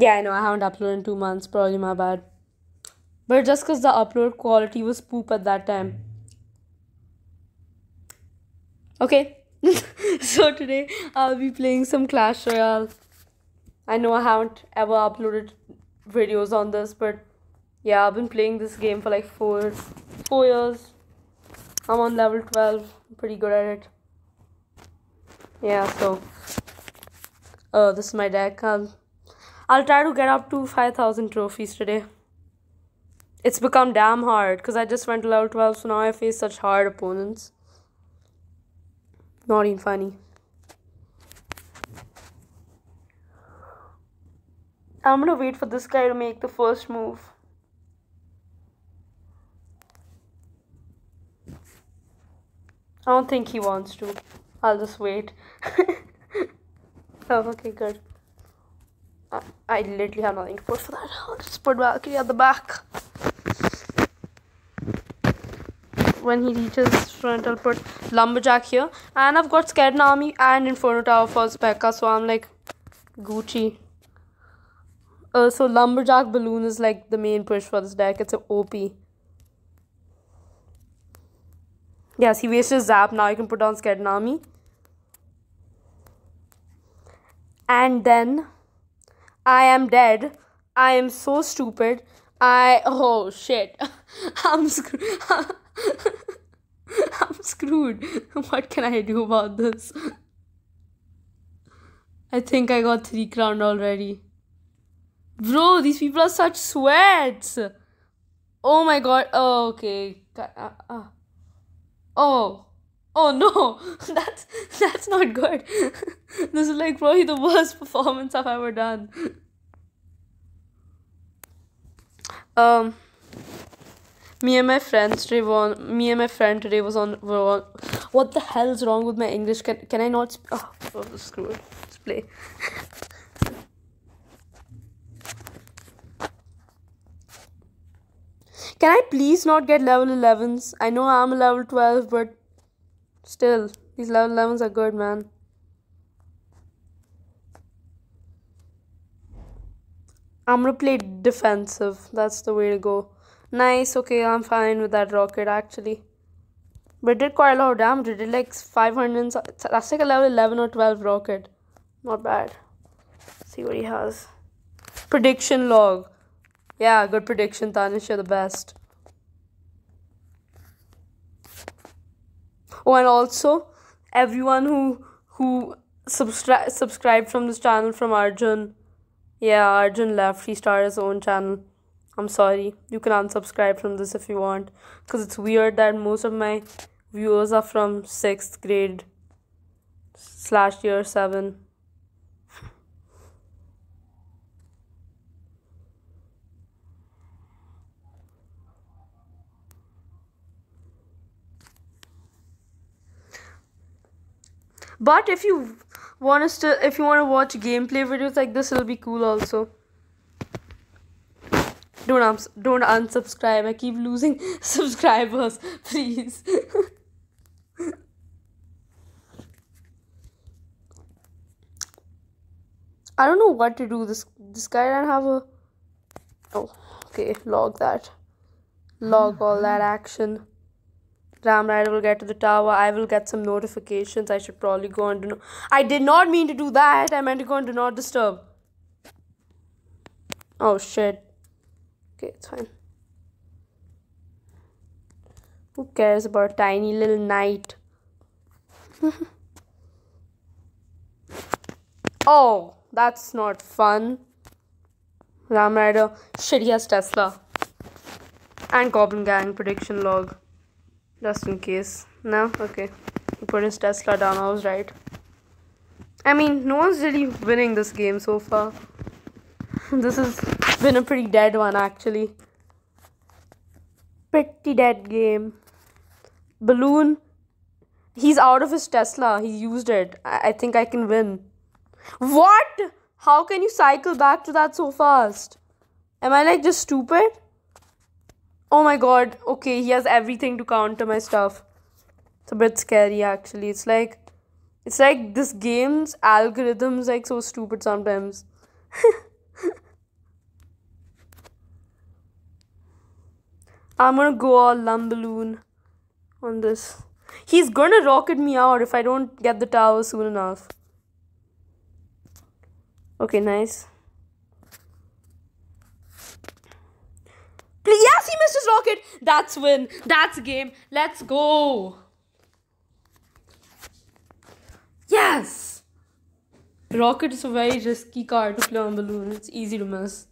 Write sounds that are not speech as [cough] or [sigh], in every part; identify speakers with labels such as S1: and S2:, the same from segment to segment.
S1: Yeah, I know. I haven't uploaded in two months. Probably my bad. But just because the upload quality was poop at that time. Okay. [laughs] so today I'll be playing some Clash Royale. I know I haven't ever uploaded videos on this, but yeah, I've been playing this game for like four four years. I'm on level 12. I'm pretty good at it. Yeah, so uh this is my deck. I'll I'll try to get up to 5000 trophies today. It's become damn hard because I just went to level 12, so now I face such hard opponents. Not even funny. I'm gonna wait for this guy to make the first move. I don't think he wants to. I'll just wait. [laughs] oh, okay, good. I, literally have nothing to put for that. I'll just put Valkyrie at the back. When he reaches front, I'll put Lumberjack here. And I've got Skeleton Army and Inferno Tower for Pekka, so I'm like Gucci. Uh, so Lumberjack Balloon is like the main push for this deck. It's an OP. Yes, he wasted Zap. Now you can put on Skeleton Army. And then I am dead. I am so stupid. I oh shit. [laughs] I'm screwed. [laughs] I'm screwed. What can I do about this? I think I got three crown already. Bro, these people are such sweats. Oh my god. Oh, okay. Uh, uh. Oh. Oh no, [laughs] that's that's not good. [laughs] this is like probably the worst [laughs] performance I've ever done. Um, me and my friends today were on. Me and my friend today was on. Were on. What the hell is wrong with my English? Can can I not? Sp- oh, oh, screw it. Let's play. Can I please not get level 11s? I know I'm a level 12, but Still, these level 11s are good, man. I'm gonna play defensive. That's the way to go. Nice, okay, I'm fine with that rocket actually. But it did quite a lot of damage. It did like 500. That's like a level 11 or 12 rocket. Not bad. Let's see what he has. Prediction log. Yeah, good prediction, Tanish. You're the best. Oh and also everyone who who subscribe subscribed from this channel from arjun. Yeah arjun left. He started his own channel. I'm sorry. You can unsubscribe from this if you want because it's weird that most of my viewers are from sixth grade slash year seven but if you want us to if you want to watch gameplay videos like this it'll be cool also. Don't um, don't unsubscribe. I keep losing [laughs] subscribers [laughs] please. I don't know what to do. This this guy don't have a oh okay log that. Log all that action Ram Rider will get to the tower. I will get some notifications. I should probably go on do I did not mean to do that. I meant to go on do not disturb. Oh shit. Okay, it's fine. Who cares about tiny little knight? [laughs] oh, that's not fun. Ram Rider. Shit, he has Tesla. And Goblin Gang prediction log. Just in case. No? Okay. He put his Tesla down. I was right. I mean, no one's really winning this game so far. [laughs] this has been a pretty dead one, actually. Pretty dead game. Balloon. He's out of his Tesla. He used it. I, I think I can win. What? How can you cycle back to that so fast? Am I like just stupid? Oh my god, okay, he has everything to counter my stuff. It's a bit scary actually. It's like it's like this game's algorithms like so stupid sometimes. [laughs] I'm gonna go all lumballoon on this. He's gonna rocket me out if I don't get the tower soon enough. Okay, nice. Rocket. That's win. That's game. Let's go. Yes. Rocket is a very risky card to play on balloon. It's easy to miss.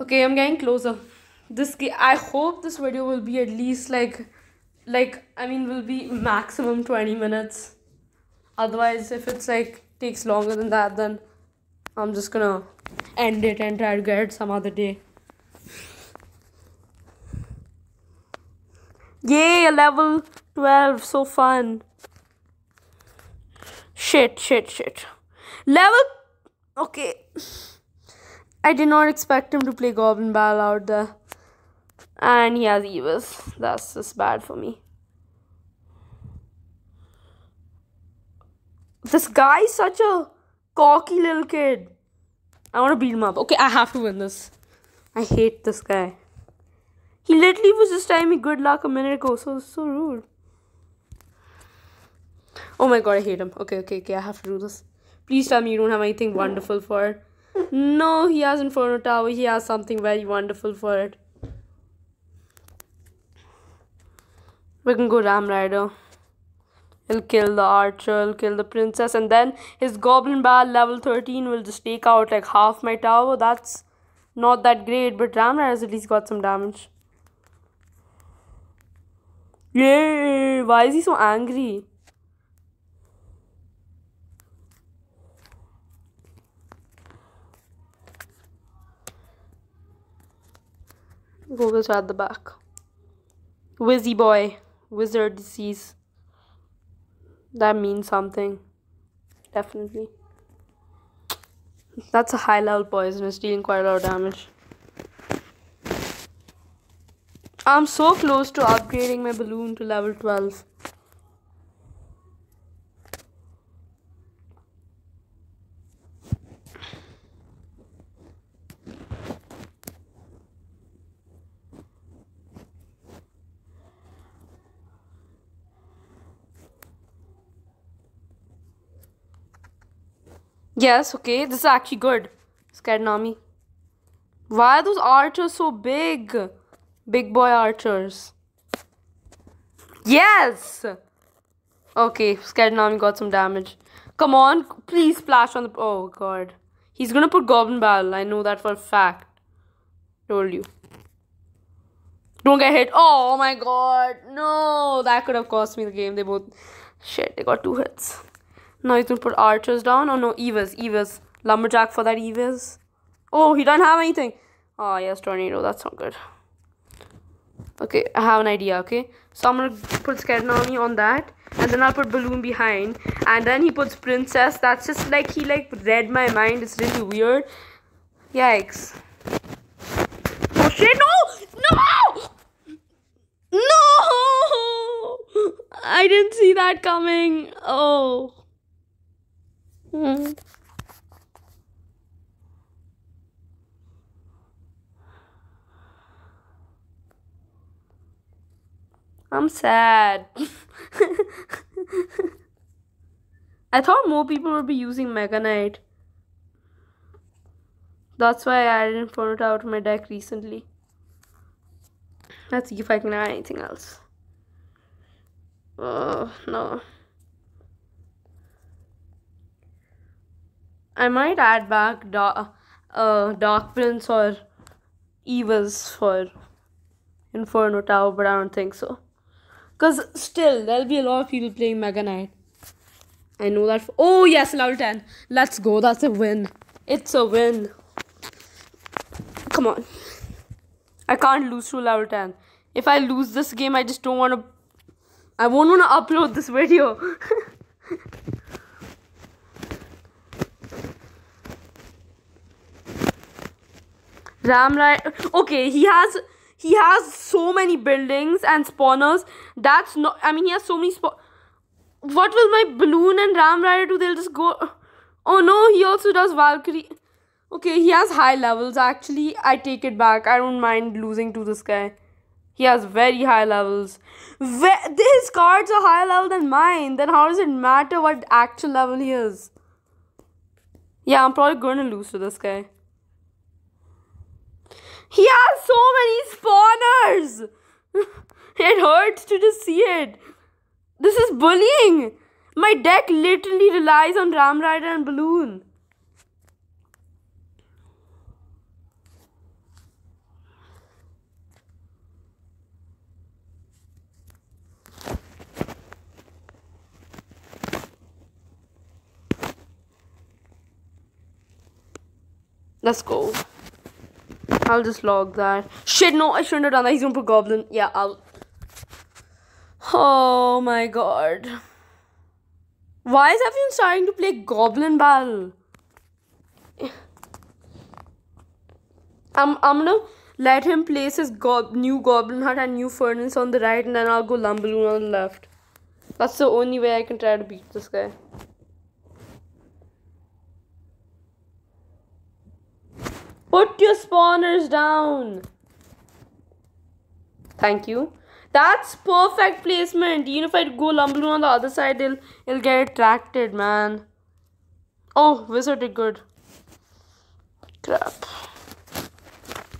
S1: Okay, I'm getting closer. This game, I hope this video will be at least like, like I mean, will be maximum twenty minutes. Otherwise, if it's like takes longer than that, then I'm just gonna end it and try to get it some other day. Yay, level 12, so fun. Shit, shit, shit. Level. Okay. I did not expect him to play Goblin Barrel out there. And he has Evis. That's just bad for me. This guy is such a cocky little kid. I want to beat him up. Okay, I have to win this. I hate this guy. He literally was just telling me good luck a minute ago. So, so rude. Oh my god, I hate him. Okay, okay, okay. I have to do this. Please tell me you don't have anything wonderful for it. No, he has Inferno Tower. He has something very wonderful for it. We can go Ram Rider. He'll kill the archer, he'll kill the princess, and then his goblin barrel level 13 will just take out like half my tower. That's not that great, but Ramna has at least got some damage. Yay! Why is he so angry? Google's at the back. Wizzy boy. Wizard disease that means something. Definitely. That's a high level poison it's dealing quite a lot of damage. I'm so close to upgrading my balloon to level 12 Yes, okay, this is actually good. Scared Nami. Why are those archers so big? Big boy archers. Yes! Okay, Scared Nami got some damage. Come on, please splash on the... Oh, God. He's gonna put Goblin Barrel. I know that for a fact. Told you. Don't get hit. Oh, my God. No, that could have cost me the game. They both... Shit, they got two hits. Now he's gonna put archers down. Oh no, Evas, Evas. Lumberjack for that Evas. Oh, he doesn't have anything. Oh, yes, Tornado. That's not good. Okay, I have an idea, okay? So I'm gonna put Scared on that. And then I'll put Balloon behind. And then he puts Princess. That's just like he like read my mind. It's really weird. Yikes. Oh shit, no! No! No! I didn't see that coming. Oh. Hmm. I'm sad. [laughs] I thought more people would be using Mega Knight. That's why I added it out of my deck recently. Let's see if I can add anything else. Oh, no. I might add back Dark, uh, Dark Prince or Evas for Inferno Tower, but I don't think so. Because still, there'll be a lot of people playing Mega Knight. I know that. oh, yes, level 10. Let's go. That's a win. It's a win. Come on. I can't lose to level 10. If I lose this game, I just don't want to. I won't want to upload this video. [laughs] Ram rider Okay, he has he has so many buildings and spawners. That's not. I mean, he has so many spawn. What will my balloon and Ram Rider do? They'll just go. Oh no, he also does Valkyrie. Okay, he has high levels. Actually, I take it back. I don't mind losing to this guy. He has very high levels. His cards are higher level than mine. Then how does it matter what actual level he is? Yeah, I'm probably going to lose to this guy. He has so many spawners. [laughs] it hurts to just see it. This is bullying. My deck literally relies on Ram Rider and Balloon. Let's go. I'll just log that. Shit, no, I shouldn't have done that. He's gonna put Goblin. Yeah, I'll. Oh my god. Why is everyone starting to play Goblin Battle? I'm, I'm gonna let him place his go new Goblin Hut and new Furnace on the right, and then I'll go Lumberloon on the left. That's the only way I can try to beat this guy. Put your spawners down. Thank you. That's perfect placement. Even if I go Lumberloon on the other side, it'll, it'll get attracted, man. Oh, Wizard did good. Crap.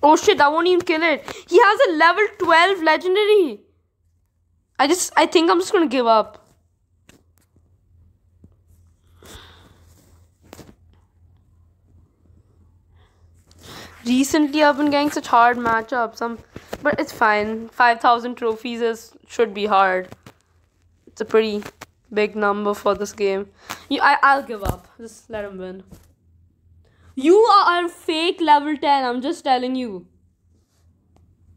S1: Oh shit, that won't even kill it. He has a level 12 legendary. I just, I think I'm just gonna give up. Recently I've been getting such hard matchups. Um, but it's fine. Five thousand trophies is should be hard. It's a pretty big number for this game. You, I I'll give up. Just let him win. You are fake level ten. I'm just telling you.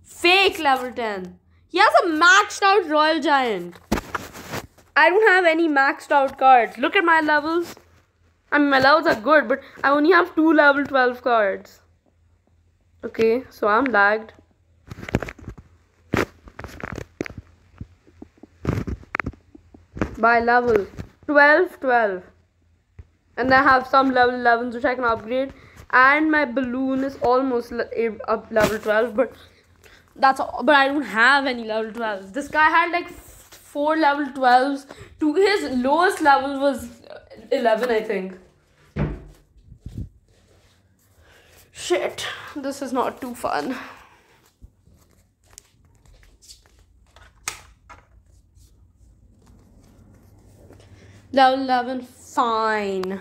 S1: Fake level ten. He has a maxed out Royal Giant. I don't have any maxed out cards. Look at my levels. I mean, my levels are good, but I only have two level 12 cards. Okay, so I'm lagged. By level 12, 12. And I have some level 11s which I can upgrade. And my balloon is almost up level 12, but that's all, but I don't have any level 12s. This guy had like four level 12s. To his lowest level was 11, I think. Shit, this is not too fun. Level 11, fine.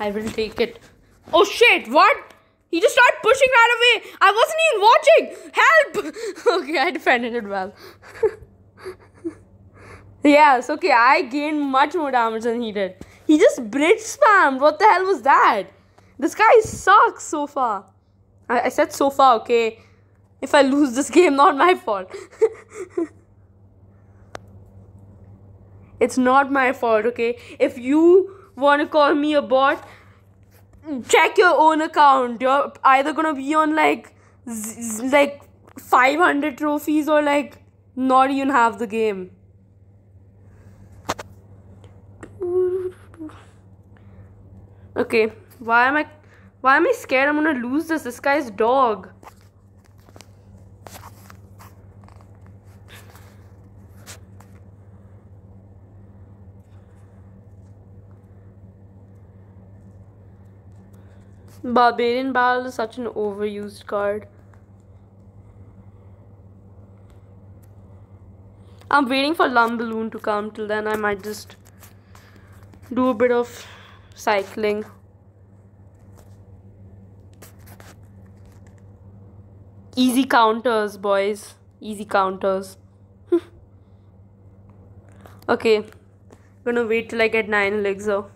S1: I will take it. Oh shit, what? He just started pushing right away. I wasn't even watching. Help! [laughs] okay, I defended it well. [laughs] yes, okay, I gained much more damage than he did. He just bridge spammed. What the hell was that? This guy sucks so far. I, I said so far, okay? If I lose this [laughs] game, not my fault. [laughs] it's not my fault, okay? If you want to call me a bot, check your own account. You're either gonna be on like like 500 trophies or like not even have the game. Okay. Why am I why am I scared I'm gonna lose this? This guy's dog. Barbarian Barrel is such an overused card. I'm waiting for Lumballoon to come. Till then, I might just do a bit of cycling. Easy counters, boys. Easy counters. [laughs] okay. Gonna wait till I get 9 elixir. Oh.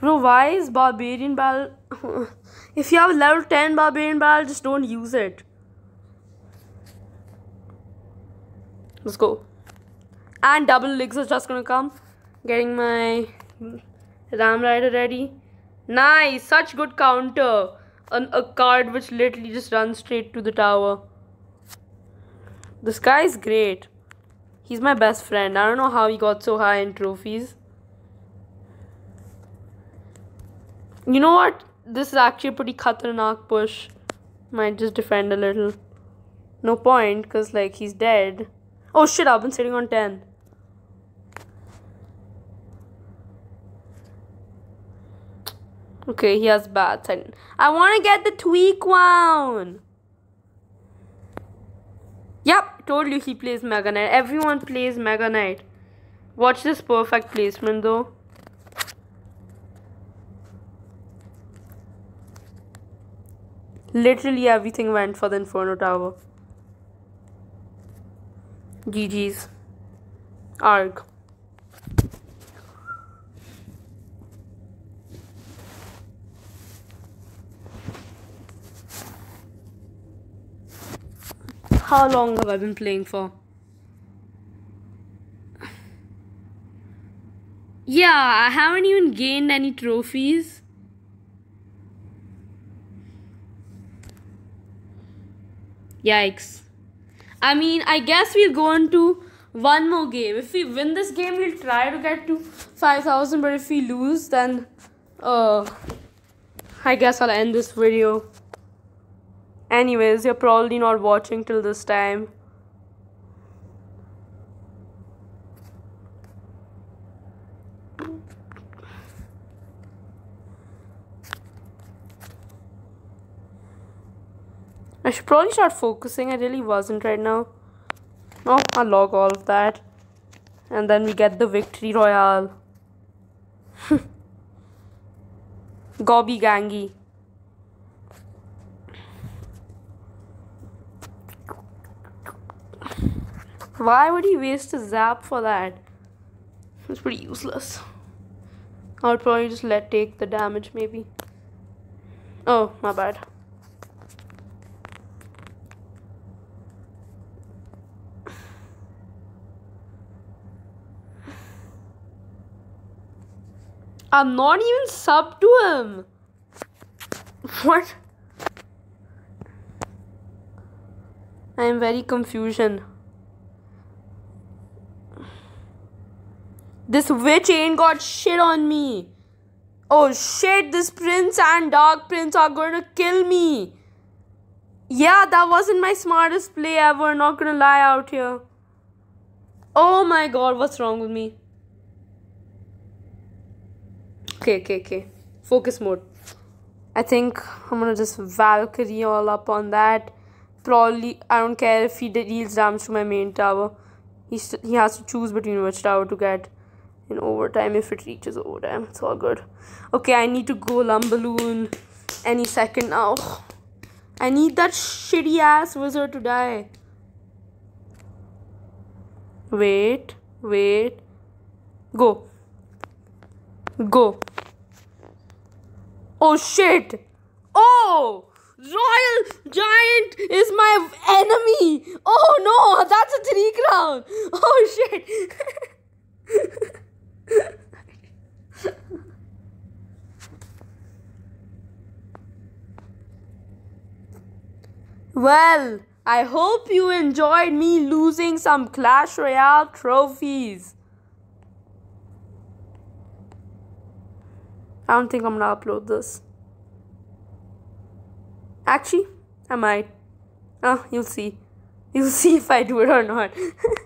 S1: Bro, why is Barbarian Barrel... [laughs] if you have level 10 Barbarian Barrel, just don't use it. Let's go. And double legs elixir just gonna come. Getting my Ram Rider ready. Nice, such good counter an, a card which literally just runs straight to the tower. This guy is great. He's my best friend. I don't know how he got so high in trophies. You know what? This is actually a pretty khatarnak push. Might just defend a little. No point, because, like, he's dead. Oh shit, I've been sitting on 10. Okay, he has bats. I, I want to get the tweak one. Yep, told you he plays Mega Knight. Everyone plays Mega Knight. Watch this perfect placement though. Literally everything went for the Inferno Tower. GG's. Arg. How long have I been playing for? Yeah, I haven't even gained any trophies. Yikes. I mean, I guess we'll go into one more game. If we win this game, we'll try to get to 5,000. But if we lose, then uh, I guess I'll end this video. Anyways, you're probably not watching till this time. I should probably start focusing. I really wasn't right now. Oh, I'll log all of that. And then we get the victory royale. [laughs] Gobby Gangi. Why would he waste a zap for that? It's pretty useless. I'll probably just let take the damage maybe. Oh, my bad. I'm not even sub to him. What? I am very confusion. This witch ain't got shit on me. Oh shit, this prince and dark prince are gonna kill me. Yeah, that wasn't my smartest play ever, not gonna lie out here. Oh my god, what's wrong with me? Okay, okay, okay. Focus mode. I think I'm gonna just Valkyrie all up on that. Probably, I don't care if he deals damage to my main tower. He, he has to choose between which tower to get in overtime if it reaches overtime. It's all good. Okay, I need to go Lumballoon any second now. I need that shitty ass wizard to die. Wait, wait. Go. Go. Oh shit! Oh! Royal Giant is my enemy! Oh no! That's a three crown! Oh shit! Well, I hope you enjoyed me losing some Clash Royale trophies. I don't think I'm gonna upload this. Actually, I might. Oh, you'll see. You'll [laughs] see if I do it or not. [laughs]